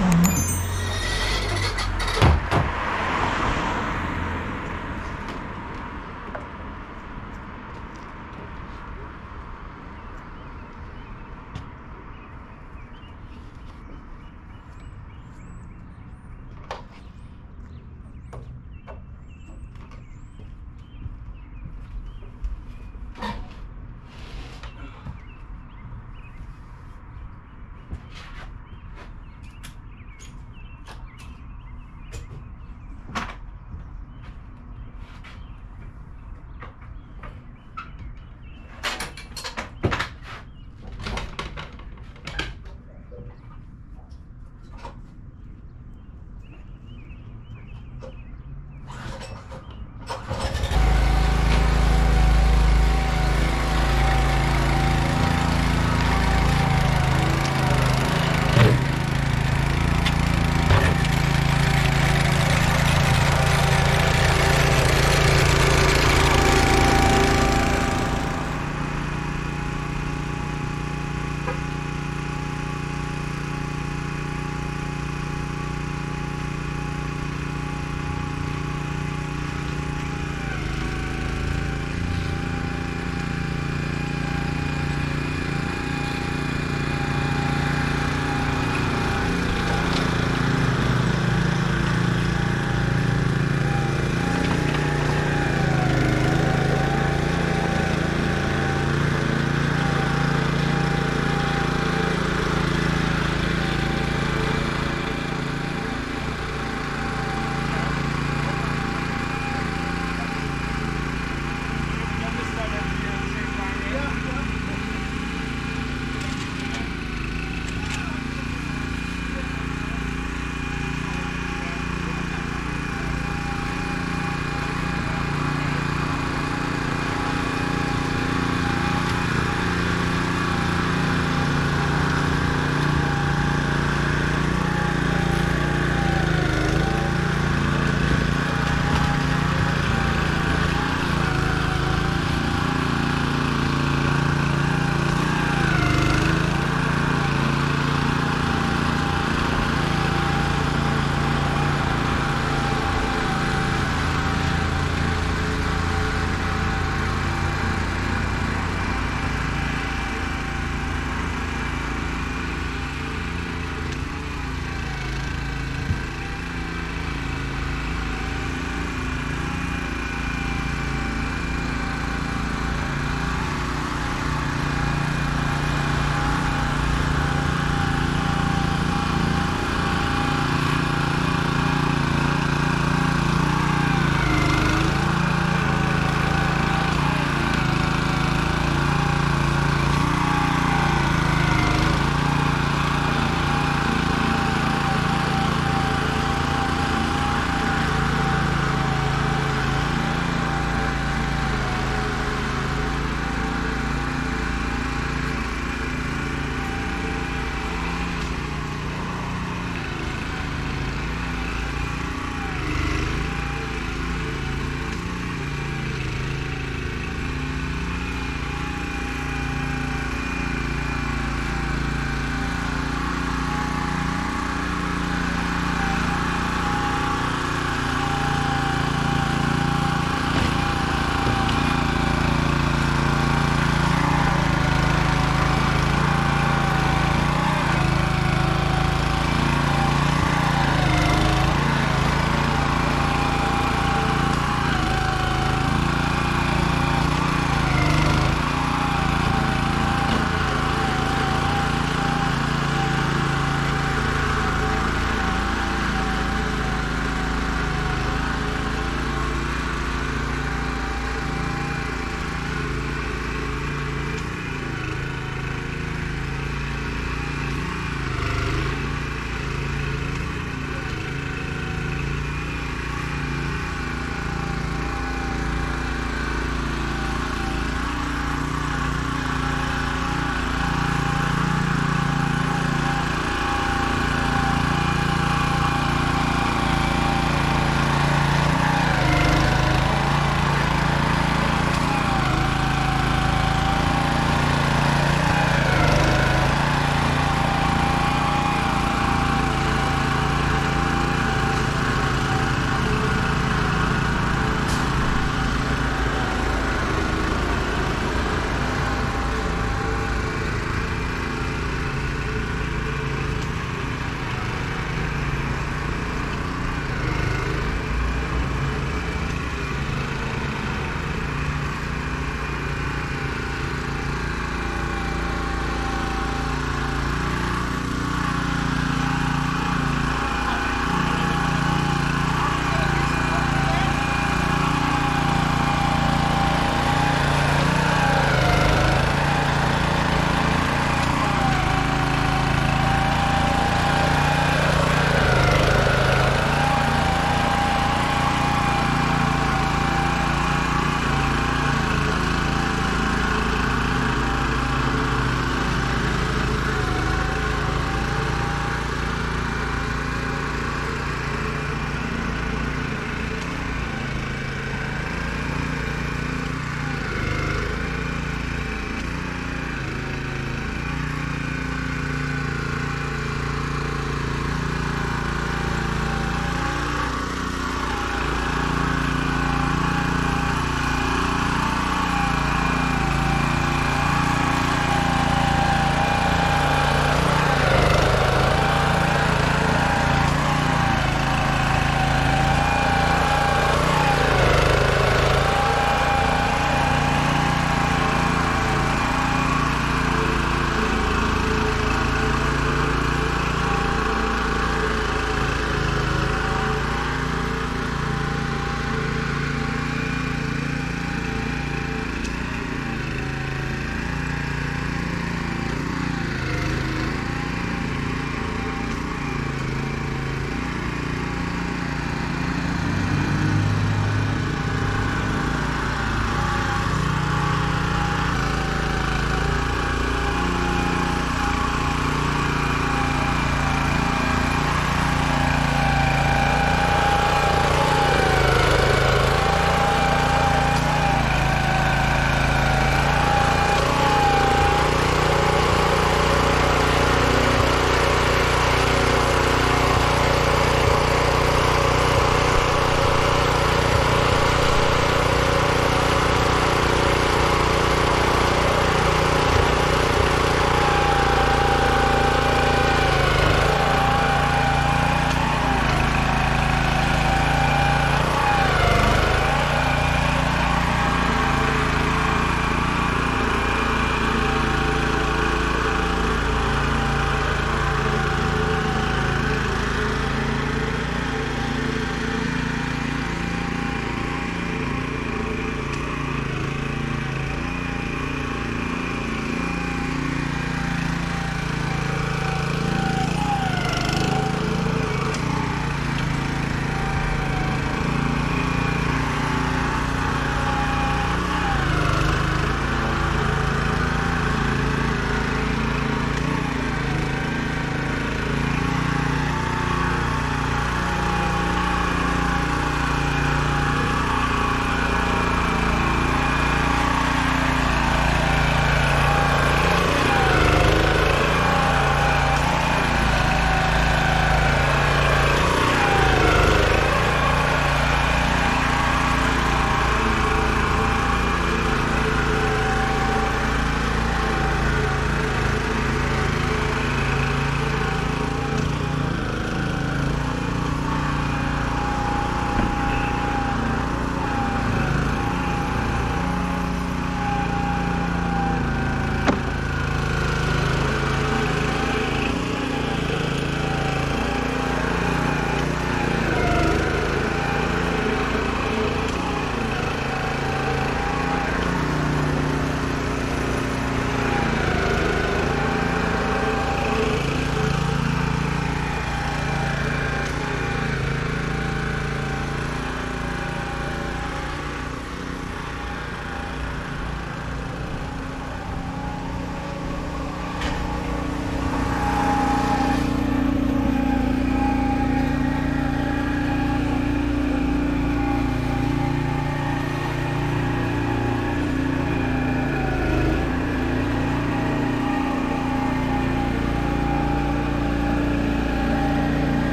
Mm-hmm.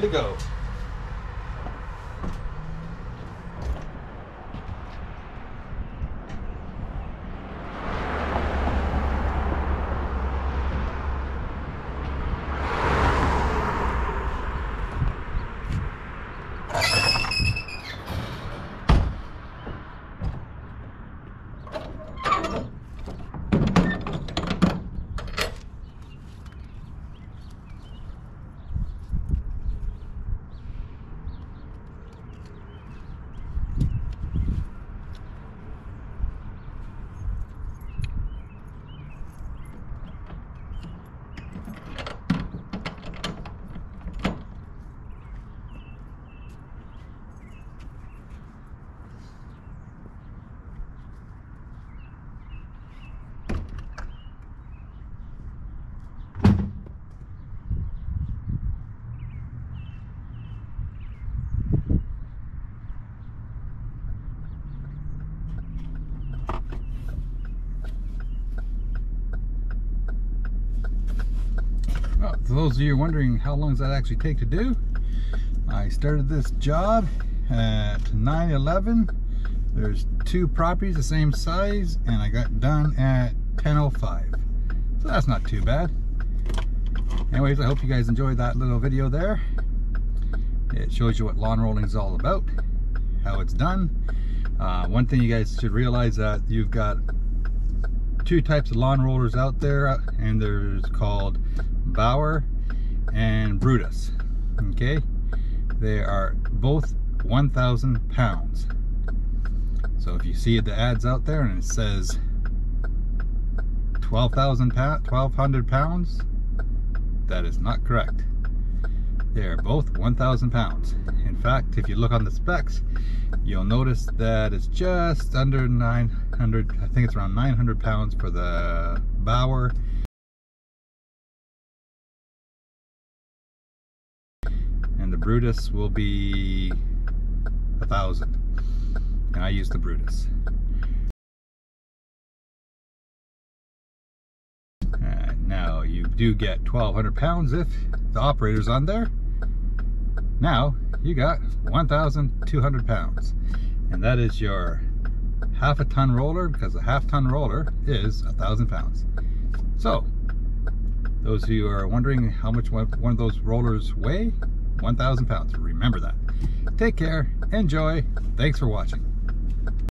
To go. Well, for those of you wondering how long does that actually take to do, I started this job at 9-11. There's two properties the same size and I got done at 10.05. So that's not too bad. Anyways, I hope you guys enjoyed that little video there. It shows you what lawn rolling is all about, how it's done. Uh, one thing you guys should realize that you've got two types of lawn rollers out there and there's called Brouwer and Brutus. Okay, they are both 1,000 pounds. So if you see the ads out there and it says 12,000 pounds, 1,200 pounds, that is not correct. They are both 1,000 pounds. In fact, if you look on the specs, you'll notice that it's just under 900, I think it's around 900 pounds for the Brouwer Brutus will be a thousand. And I use the Brutus. Uh, now you do get 1200 pounds if the operator's on there. Now you got 1,200 pounds. And that is your half a ton roller because a half ton roller is a thousand pounds. So those of you who are wondering how much one of those rollers weigh, 1,000 pounds. Remember that. Take care, enjoy, thanks for watching.